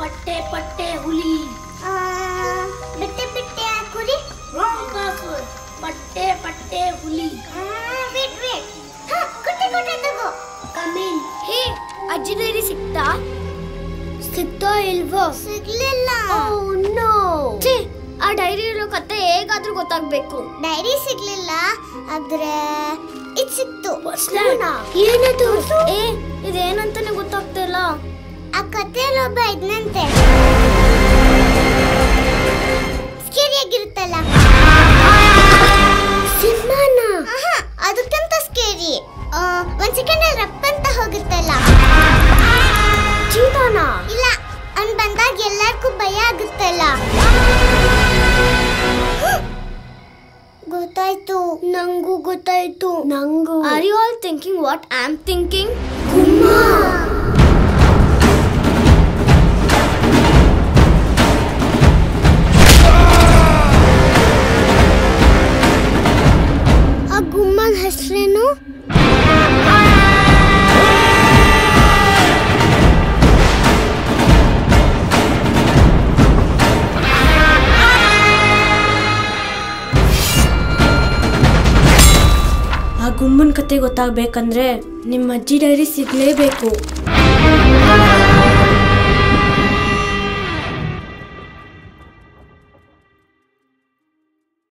ಪಟ್ಟೆ ಪಟ್ಟೆ ಹುಲಿ. ಬಿಟ್ಟೆ ಬಿಟ್ಟೆ ಕುರಿ? ರಾಂಗ್ ಪಟ್ಟೆ ಪಟ್ಟೆ ಹುಲಿ. ವೇಟ್ ವೇಟ್ ಕೊಟ್ಟೆ ಕೊಟ್ಟೆ ತಗೋ. ಕಮಿನ್ ಹೇ ಸಿಕ್ತಾ? ಸಿಕ್ತೋ ಇಲ್ವೋ? ಸಿಗ್ಲಿಲ್ಲ. ನೋ ಆ ಡೈರಿ ಇರೋ ಕತೆ ಹೇಗಾದ್ರೂ ಗೊತ್ತಾಗ್ಬೇಕು. ಡೈರಿ ಸಿಗ್ಲಿಲ್ಲ ಆದ್ರೆ ಇದು ಸಿಕ್ತು. ಏನದು? ಏ ಗೊತ್ತಾಗ್ತಿಲ್ಲ ಆ ಕಥೆಯಲ್ಲಿ ಒಬ್ಬ ಇದ್ನಂತೆ ಸ್ಕೇರಿ ಆಗಿರುತ್ತಲ್ಲ ಸಿಂಹನ ಅದಕ್ಕಿಂತ ಸ್ಕೇರಿ ಒಂದ್ ಸೆಕೆಂಡ್ ಅಲ್ಲಿ ರಪ್ಪ ಅಂತ ಹೋಗುತ್ತಲ್ಲ ಚೀತಾನ ಇಲ್ಲ ಅವ್ನ್ ಬಂದಾಗ ಎಲ್ಲರಿಗೂ ಭಯ ಆಗುತ್ತಲ್ಲ ಗೊತ್ತಾಯ್ತು ನಂಗೂ ಗೊತ್ತಾಯ್ತು ನಂಗೂ are you all thinking what I am thinking ಗುಂಬನ್ ಕತೆ ಗೊತ್ತಾಗಬೇಕಂದ್ರೆ ನಿಮ್ಮ ಅಜ್ಜಿ ಡೈರಿ ಸಿಗಲೇಬೇಕು.